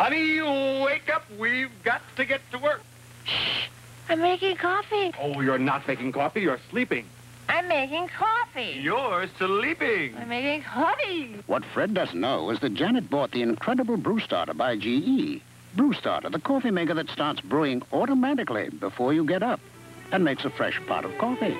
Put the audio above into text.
Honey, wake up. We've got to get to work. Shh, I'm making coffee. Oh, you're not making coffee. You're sleeping. I'm making coffee. You're sleeping. I'm making coffee. What Fred doesn't know is that Janet bought the incredible Brew Starter by GE. Brew Starter, the coffee maker that starts brewing automatically before you get up and makes a fresh pot of coffee.